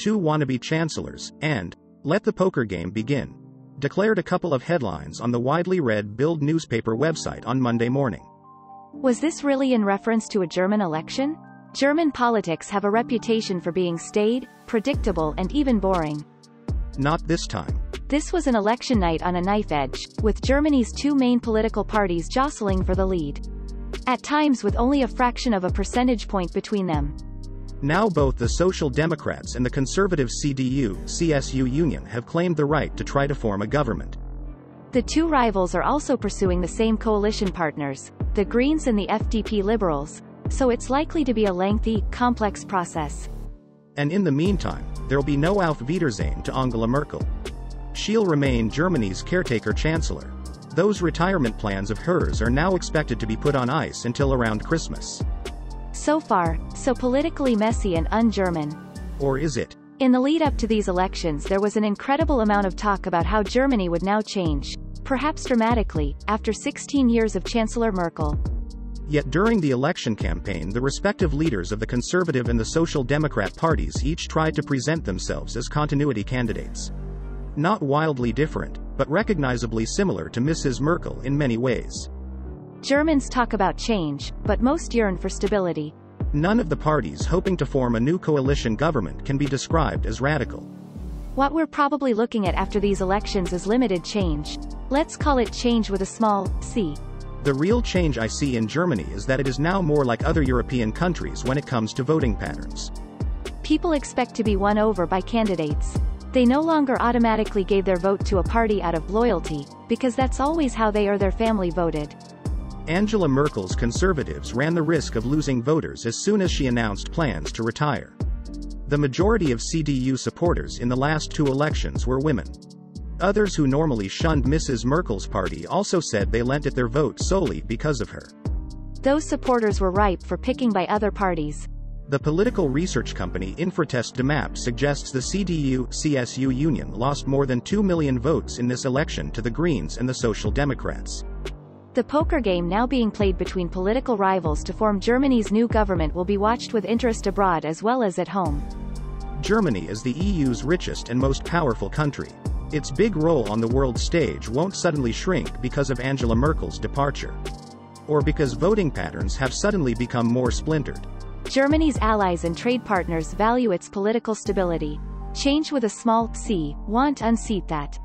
two wannabe chancellors, and let the poker game begin, declared a couple of headlines on the widely read Bild newspaper website on Monday morning. Was this really in reference to a German election? German politics have a reputation for being staid, predictable and even boring. Not this time. This was an election night on a knife edge, with Germany's two main political parties jostling for the lead. At times with only a fraction of a percentage point between them. Now both the Social Democrats and the conservative CDU, CSU union have claimed the right to try to form a government. The two rivals are also pursuing the same coalition partners, the Greens and the FDP Liberals, so it's likely to be a lengthy, complex process. And in the meantime, there'll be no Auf Wiedersehen to Angela Merkel. She'll remain Germany's caretaker chancellor. Those retirement plans of hers are now expected to be put on ice until around Christmas. So far, so politically messy and un-German. Or is it? In the lead up to these elections there was an incredible amount of talk about how Germany would now change, perhaps dramatically, after 16 years of Chancellor Merkel. Yet during the election campaign the respective leaders of the Conservative and the Social Democrat parties each tried to present themselves as continuity candidates. Not wildly different, but recognizably similar to Mrs. Merkel in many ways. Germans talk about change, but most yearn for stability. None of the parties hoping to form a new coalition government can be described as radical. What we're probably looking at after these elections is limited change. Let's call it change with a small c. The real change I see in Germany is that it is now more like other European countries when it comes to voting patterns. People expect to be won over by candidates. They no longer automatically gave their vote to a party out of loyalty, because that's always how they or their family voted. Angela Merkel's conservatives ran the risk of losing voters as soon as she announced plans to retire. The majority of CDU supporters in the last two elections were women. Others who normally shunned Mrs. Merkel's party also said they lent it their vote solely because of her. Those supporters were ripe for picking by other parties. The political research company Infratest dimap suggests the CDU-CSU union lost more than 2 million votes in this election to the Greens and the Social Democrats. The poker game now being played between political rivals to form Germany's new government will be watched with interest abroad as well as at home. Germany is the EU's richest and most powerful country. Its big role on the world stage won't suddenly shrink because of Angela Merkel's departure. Or because voting patterns have suddenly become more splintered. Germany's allies and trade partners value its political stability. Change with a small c, won't unseat that.